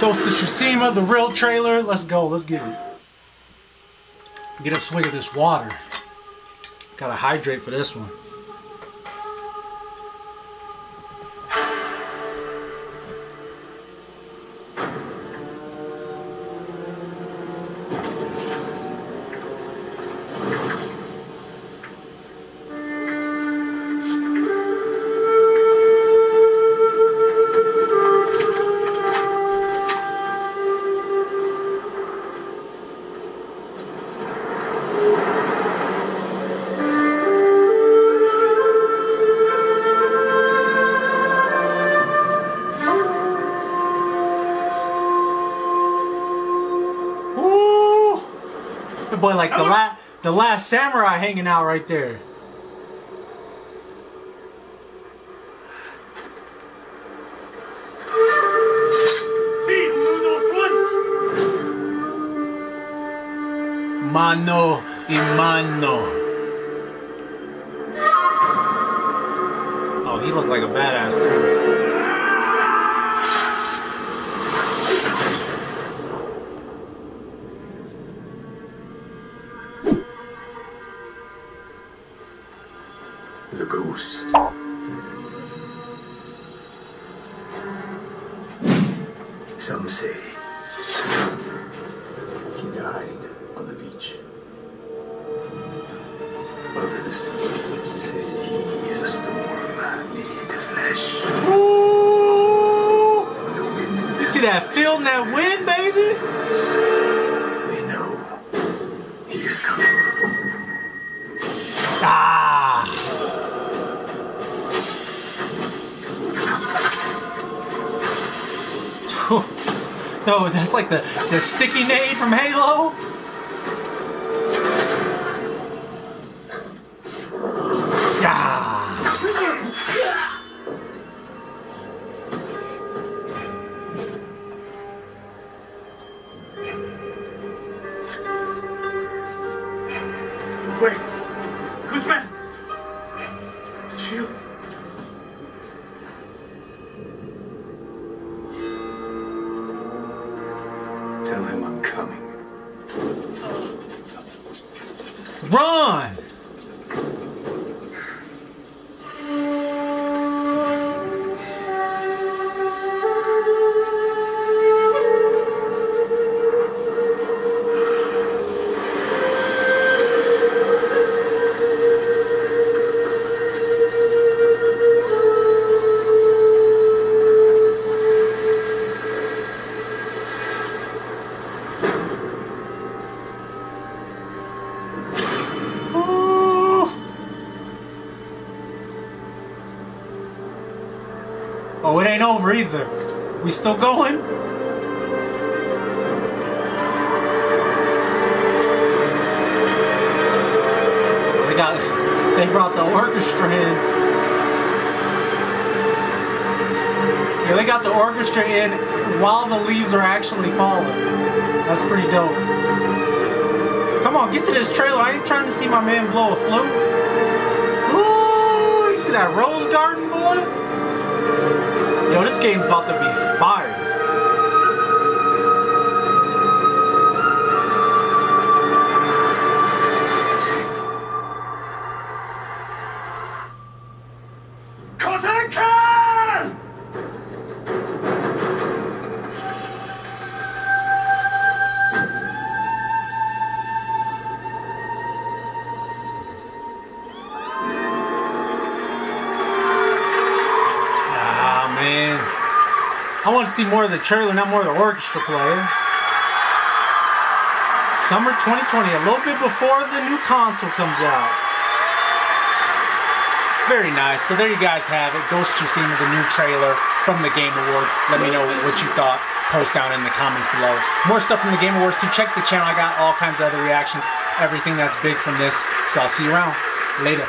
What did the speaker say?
Ghost of Tsushima, the real trailer. Let's go. Let's get it. Get a swig of this water. Gotta hydrate for this one. Boy like the last the last samurai hanging out right there. Mano in mano. Oh, he looked like a badass too. Some say he died on the beach. Others say he is a storm made to flesh. Ooh! The wind You see that feel and that wind, baby? they know he is coming. Ah! No, that's like the, the sticky nade from Halo. Wait, Kunzman! Tell him I'm coming. Run! Oh, it ain't over either. We still going? They got they brought the orchestra in. Yeah, they got the orchestra in while the leaves are actually falling. That's pretty dope. Come on, get to this trailer. I ain't trying to see my man blow a flute. Ooh, you see that rose garden, this game's about to be I want to see more of the trailer, not more of the orchestra play. Summer 2020, a little bit before the new console comes out. Very nice. So there you guys have it. Ghost of Tsushima, the new trailer from the Game Awards. Let me know what you thought. Post down in the comments below. More stuff from the Game Awards too. Check the channel. I got all kinds of other reactions. Everything that's big from this. So I'll see you around. Later.